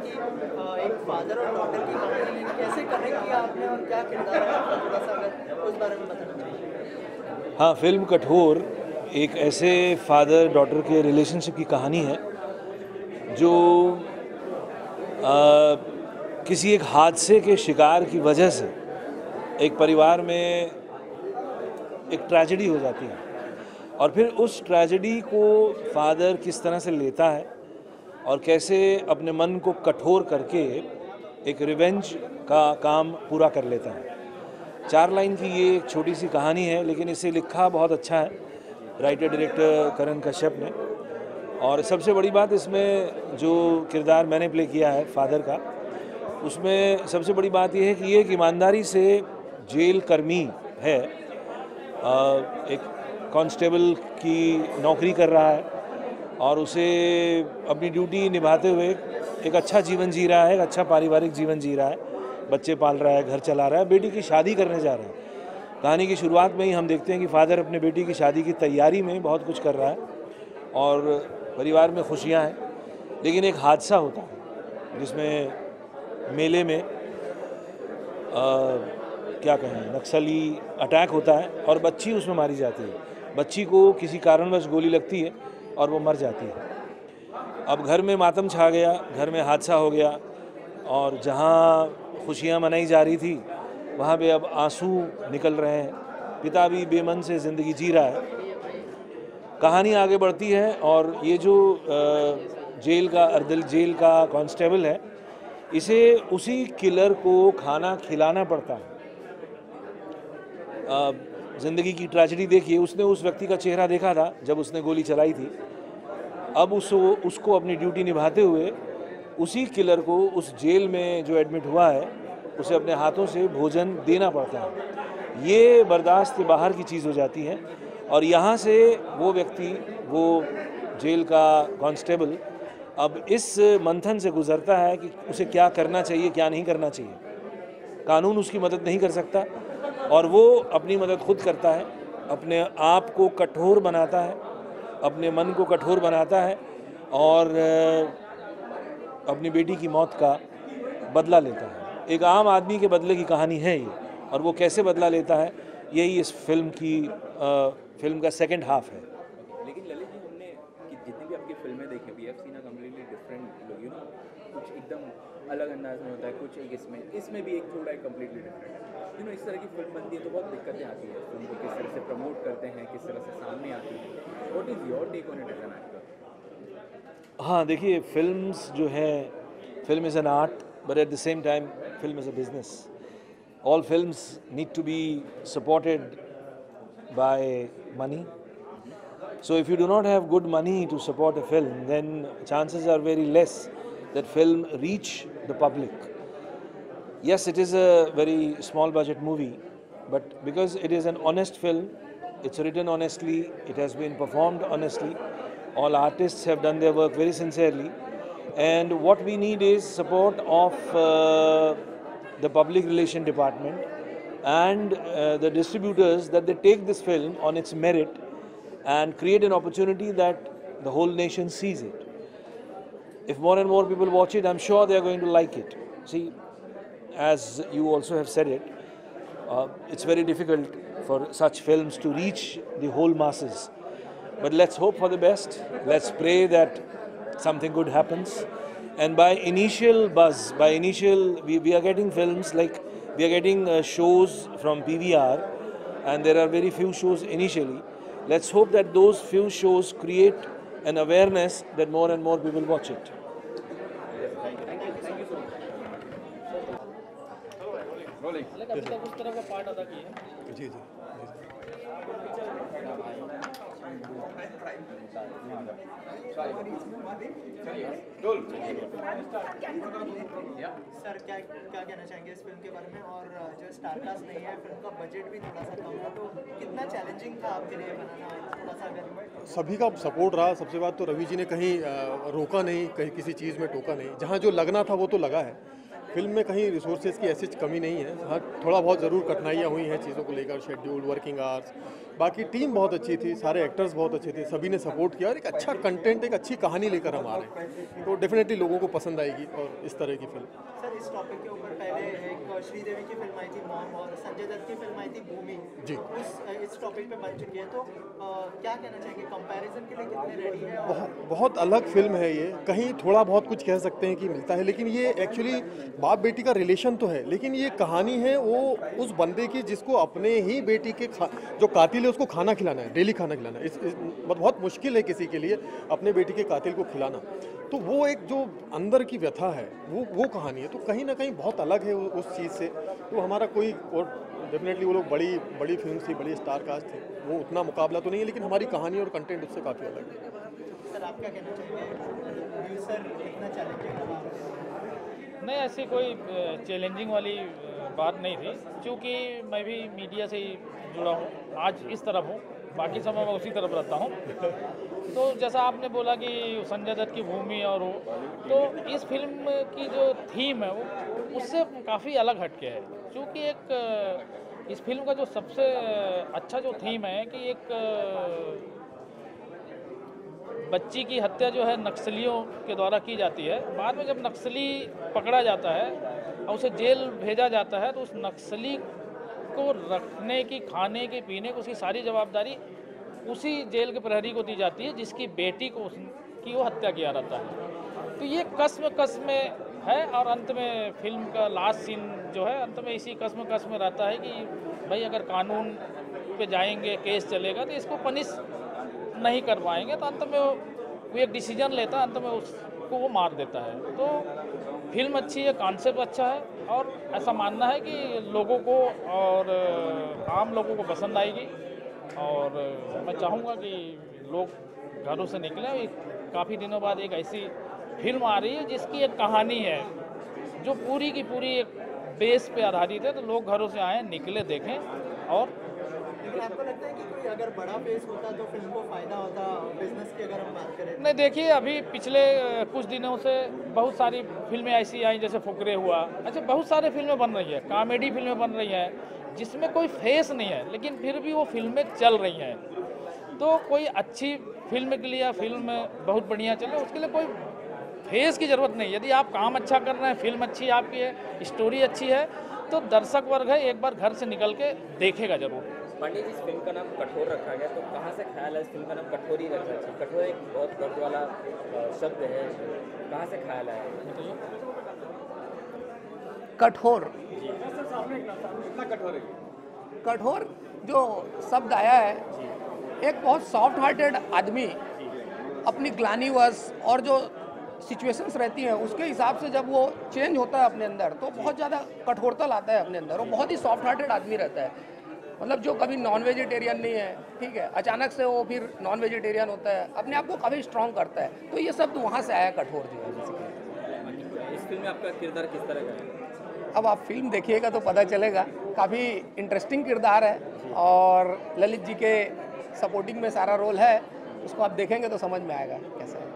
कि एक फादर और डॉटर की कैसे कनेक्ट किया आपने और क्या किरदार है उस बारे में बताना हाँ फ़िल्म कठोर एक ऐसे फादर डॉटर के रिलेशनशिप की कहानी है जो आ, किसी एक हादसे के शिकार की वजह से एक परिवार में एक ट्रेजेडी हो जाती है। और फिर उस ट्रेजेडी को फादर किस तरह से लेता है और कैसे अपने मन को कठोर करके एक रिवेंज का काम पूरा कर लेता है। चार लाइन की ये एक छोटी सी कहानी है, लेकिन इसे लिखा बहुत अच्छा है। राइटर डायरेक्टर करण कश्यप ने। और सबसे बड़ी बात इसमें जो किरदार मैंने प्ले किया है फादर का, उसमें सबसे बड़ी बात यह है कि ये एक ईमानदारी से जेल कर्मी है। एक कांस्टेबल की नौकरी कर रहा है। और उसे अपनी ड्यूटी निभाते हुए एक अच्छा जीवन जी रहा है एक अच्छा पारिवारिक जीवन जी रहा है। बच्चे पाल रहा है घर चला रहा है बेटी की शादी करने जा रहा है। कहानी की शुरुआत में ही हम देखते हैं कि फादर अपने बेटी की शादी की तैयारी में बहुत कुछ कर रहा है और परिवार में खुशियाँ हैं लेकिन एक हादसा होता है जिसमें मेले में आ, क्या कहें नक्सली अटैक होता है और बच्ची उसमें मारी जाती है। बच्ची को किसी कारणवश गोली लगती है और वो मर जाती है। अब घर में मातम छा गया, घर में हादसा हो गया और जहाँ खुशियाँ मनाई जा रही थी, वहाँ पे अब आँसू निकल रहे हैं। पिता भी बेमन से ज़िंदगी जी रहा है। कहानी आगे बढ़ती है और ये जो जेल का, अर्दल जेल का कांस्टेबल है, इसे उसी किलर को खाना खिलाना पड़ता है। ज़िंदगी की ट्रेजेडी देखिए, उसने उस व्यक्ति का चेहरा देखा था जब उसने गोली चलाई थी। अब उस, उसको अपनी ड्यूटी निभाते हुए उसी किलर को उस जेल में जो एडमिट हुआ है, उसे अपने हाथों से भोजन देना पड़ता है। ये बर्दाश्त बाहर की चीज़ हो जाती है और यहाँ से वो व्यक्ति, वो जेल का कांस्टेबल अब इस मंथन से गुजरता है कि उसे क्या करना चाहिए, क्या नहीं करना चाहिए। कानून उसकी मदद नहीं कर सकता और वो अपनी मदद खुद करता है, अपने आप को कठोर बनाता है। अपने मन को कठोर बनाता है और अपनी बेटी की मौत का बदला लेता है। एक आम आदमी के बदले की कहानी है ये और वो कैसे बदला लेता है यही इस फ़िल्म की अ, फ़िल्म का सेकंड हाफ़ है। लेकिन ललित जी हमने जितनी भी आपकी फ़िल्में देखी we have seen different you know कुछ एकदम अलग अंदाज में होता है कुछ एक इसमें। इसमें भी एक थोड़ा कम्प्लीटली डिफरेंट यू नो इस तरह की फ़िल्म बनती है तो बहुत दिक्कतें आती हैं। फ़िल्म को किस तरह से प्रमोट करते हैं किस तरह से सामने आती है। What is your take on it as an actor हाँ देखिए फ़िल्म जो है film is an art but at the same time film is a business all films need to be supported by money. So if you do not have good money to support a film, then chances are very less that film reach the public. Yes, it is a very small budget movie, but because it is an honest film, it's written honestly, it has been performed honestly, all artists have done their work very sincerely, and what we need is support of uh, the public relation department and uh, the distributors that they take this film on its merit and create an opportunity that the whole nation sees it. If more and more people watch it, I'm sure they are going to like it. See, as you also have said it, uh, it's very difficult for such films to reach the whole masses. But let's hope for the best. Let's pray that something good happens. And by initial buzz, by initial, we, we are getting films like we are getting uh, shows from PVR, and there are very few shows initially. Let's hope that those few shows create an awareness that more and more people watch it. अलग उस तरह का part अदा किया जी जी sir क्या क्या कहना चाहेंगे इस फ़िल्म के बारे में? और जो स्टारकास्ट नहीं है फ़िल्म का बजट भी थोड़ा सा कम है तो कितना चैलेंजिंग था आपके लिए बनाना थोड़ा सा सभी का सपोर्ट रहा। सबसे बात तो रवि जी ने कहीं रोका नहीं कहीं किसी चीज़ में टोका नहीं। जहाँ जो लगना था वो तो लगा है। फ़िल्म में कहीं रिसोर्सेज की ऐसी कमी नहीं है। हाँ थोड़ा बहुत ज़रूर कठिनाइयाँ हुई हैं चीज़ों को लेकर शेड्यूल वर्किंग आवर्स बाकी टीम बहुत अच्छी थी, सारे एक्टर्स बहुत अच्छे थे, सभी ने सपोर्ट किया और एक अच्छा कंटेंट एक अच्छी कहानी लेकर हम आ रहे हैं। तो डेफिनेटली लोगों को पसंद आएगी और इस तरह की फ़िल्म सर, इस टॉपिक के ऊपर पहले श्रीदेवी की फ़िल्म आई थी मॉम और संजय दत्त की फ़िल्म आई थी भूमि। जी। उस इस टॉपिक पे बन चुकी है। तो अ, क्या कहना चाहेंगे? कंपैरिजन के लिए कितने रेडी है बहुत बहुत अलग फ़िल्म है ये। कहीं थोड़ा बहुत कुछ कह सकते हैं कि मिलता है लेकिन ये एक्चुअली बाप बेटी का रिलेशन तो है। लेकिन ये कहानी है वो उस बंदे की जिसको अपने ही बेटी के जो कातिल है उसको खाना खिलाना है डेली खाना खिलाना है। इस, इस बहुत मुश्किल है किसी के लिए अपने बेटी के कातिल को खिलाना। तो वो एक जो अंदर की व्यथा है वो वो कहानी है। तो कहीं ना कहीं बहुत अलग है उस चीज़ से तो हमारा कोई और डेफिनेटली वो लोग बड़ी बड़ी फ़िल्म थी बड़ी स्टार कास्ट थी वो उतना मुकाबला तो नहीं है लेकिन हमारी कहानी और कंटेंट उससे काफ़ी अलग है। सर आप क्या कहना चाहेंगे नहीं ऐसी कोई चैलेंजिंग वाली बात नहीं थी। क्योंकि मैं भी मीडिया से ही जुड़ा हूँ आज इस तरफ़ हूँ। बाकी समय मैं उसी तरफ़ रहता हूँ। तो जैसा आपने बोला कि संजय दत्त की भूमि और वो तो इस फ़िल्म की जो थीम है, वो उससे काफ़ी अलग हटके है। क्योंकि एक, इस फ़िल्म का जो सबसे अच्छा जो थीम है कि एक, बच्ची की हत्या जो है नक्सलियों के द्वारा की जाती है। बाद में जब नक्सली पकड़ा जाता है और उसे जेल भेजा जाता है तो उस नक्सली को रखने की, खाने की, पीने की, उसकी सारी जवाबदारी उसी जेल के प्रहरी को दी जाती है, जिसकी बेटी को उसकी वो हत्या किया रहता है। तो ये कस्म कस्म है और अंत में फ़िल्म का लास्ट सीन जो है, अंत में इसी कस्म कस्म रहता है कि भाई अगर कानून पे जाएँगे, केस चलेगा तो इसको पनिश नहीं कर पाएँगे तो अंत में वो वो एक डिसीज़न लेता है, अंत में उसको वो मार देता है। तो फ़िल्म अच्छी है कॉन्सेप्ट अच्छा है और ऐसा मानना है कि लोगों को और आम लोगों को पसंद आएगी। और मैं चाहूँगा कि लोग घरों से निकलें। काफ़ी दिनों बाद एक ऐसी फ़िल्म आ रही है जिसकी एक कहानी है, जो पूरी की पूरी एक बेस पे आधारित है। तो लोग घरों से आएँ, निकले, देखें और लेकिन आपको लगता है कि कोई अगर बड़ा बेस होता तो फ़िल्म को फ़ायदा होता बिज़नेस की अगर हम नहीं, देखिए, अभी पिछले कुछ दिनों से बहुत सारी फ़िल्में ऐसी आई, जैसे फुकरे हुआ। अच्छा बहुत सारी फ़िल्में बन रही है, कॉमेडी फ़िल्में बन रही हैं, जिसमें कोई फेस नहीं है, लेकिन फिर भी वो फ़िल्में चल रही हैं। तो कोई अच्छी फ़िल्म के लिए फ़िल्म बहुत बढ़िया चले उसके लिए कोई फेस की ज़रूरत नहीं। यदि आप काम अच्छा कर रहे हैं, फ़िल्म अच्छी आपकी है, स्टोरी अच्छी है तो दर्शक वर्ग है, एक बार घर से निकल के देखेगा ज़रूर। पांडे जी इस फ़िल्म का नाम कठोर रखा गया तो कहाँ से ख्याल है इस फ़िल्म का नाम कठोर ही रखना चाहिए? कठोर एक बहुत दर्द वाला शब्द है। कहाँ से ख्याल आया? कठोर। कठोर जो शब्द आया है एक बहुत सॉफ्ट हार्टेड आदमी अपनी ग्लानीवश और जो सिचुएशंस रहती हैं उसके हिसाब से जब वो चेंज होता है अपने अंदर तो बहुत ज़्यादा कठोरता लाता है अपने अंदर वो बहुत ही सॉफ्ट हार्टेड आदमी रहता है। मतलब जो कभी नॉन वेजिटेरियन नहीं है ठीक है अचानक से वो फिर नॉन वेजिटेरियन होता है अपने आप को कभी स्ट्रांग करता है तो ये शब्द वहाँ से आया कठोर जो है बेसिकली इस फ़िल्म में आपका किरदार किस तरह का है? अब आप फ़िल्म देखिएगा तो पता चलेगा काफ़ी इंटरेस्टिंग किरदार है और ललित जी के सपोर्टिंग में सारा रोल है उसको आप देखेंगे तो समझ में आएगा कैसा है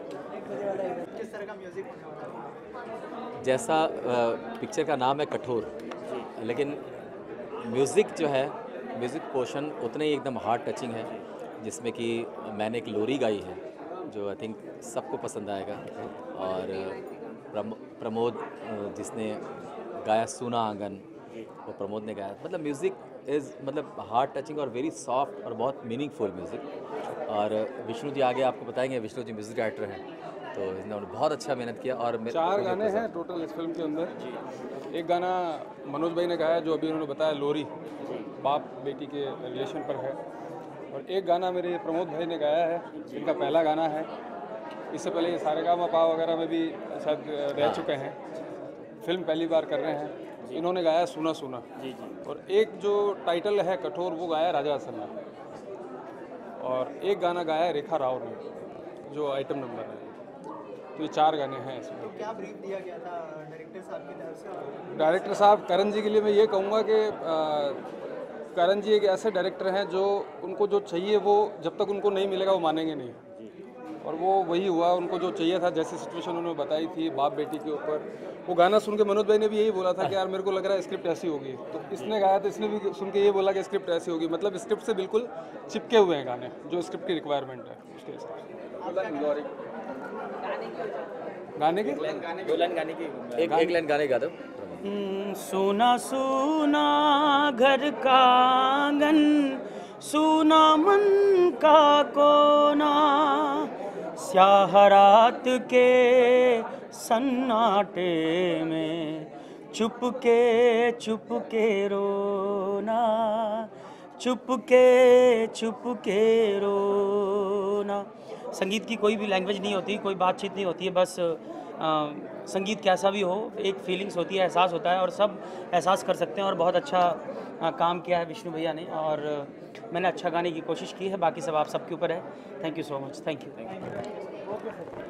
किस तरह का म्यूज़िक होने वाला है जैसा पिक्चर का नाम है कठोर। लेकिन म्यूज़िक जो है म्यूज़िक पोर्शन उतने ही एकदम हार्ट टचिंग है जिसमें कि मैंने एक लोरी गाई है जो आई थिंक सबको पसंद आएगा। और प्रम, प्रमोद जिसने गाया सुना आँगन वो प्रमोद ने गाया। मतलब म्यूज़िक इज़ मतलब हार्ट टचिंग और वेरी सॉफ्ट और बहुत मीनिंगफुल म्यूज़िक और विष्णु जी आगे आपको बताएँगे विष्णु जी म्यूज़िक डायरेक्टर हैं। तो इन्होंने बहुत अच्छा मेहनत किया और चार गाने हैं टोटल इस फ़िल्म के अंदर। एक गाना मनोज भाई ने गाया जो अभी उन्होंने बताया लोरी बाप बेटी के रिलेशन पर है। और एक गाना मेरे प्रमोद भाई ने गाया है इनका पहला गाना है। इससे पहले ये सारे गामा पा वगैरह में भी शायद रह चुके हैं। फ़िल्म पहली बार कर रहे हैं। इन्होंने गाया सुना सुना। जी जी। और एक जो टाइटल है कठोर वो गाया राजा हसन ने और एक गाना गाया है रेखा राव ने जो आइटम नंबर है। ये चार गाने हैं इसमें। तो क्या ब्रीफ दिया गया था डायरेक्टर साहब की तरफ़ से? डायरेक्टर साहब करण जी के लिए मैं ये कहूँगा कि करण जी एक ऐसे डायरेक्टर हैं जो उनको जो चाहिए वो जब तक उनको नहीं मिलेगा वो मानेंगे नहीं। और वो वही हुआ उनको जो चाहिए था जैसी सिचुएशन उन्होंने बताई थी बाप बेटी के ऊपर। वो गाना सुन के मनोज भाई ने भी यही बोला था कि यार मेरे को लग रहा है स्क्रिप्ट ऐसी होगी। तो इसने गाया तो इसने भी सुन के ये बोला कि स्क्रिप्ट ऐसी होगी। मतलब स्क्रिप्ट से बिल्कुल चिपके हुए हैं गाने जो स्क्रिप्ट की रिक्वायरमेंट है उसके हिसाब से। गाने की? दो लाइन गाने की। एक एक लाइन गाने गा दो। हम्म, सूना सूना घर का आँगन सूना मन का कोना स्याह रात के सन्नाटे में चुप के चुप के रोना चुप के चुप के रोना। संगीत की कोई भी लैंग्वेज नहीं होती कोई बातचीत नहीं होती है बस आ, संगीत कैसा भी हो एक फीलिंग्स होती है एहसास होता है और सब एहसास कर सकते हैं और बहुत अच्छा आ, काम किया है विष्णु भैया ने और मैंने अच्छा गाने की कोशिश की है बाकी सब आप सबके ऊपर है। Thank you so much thank you thank you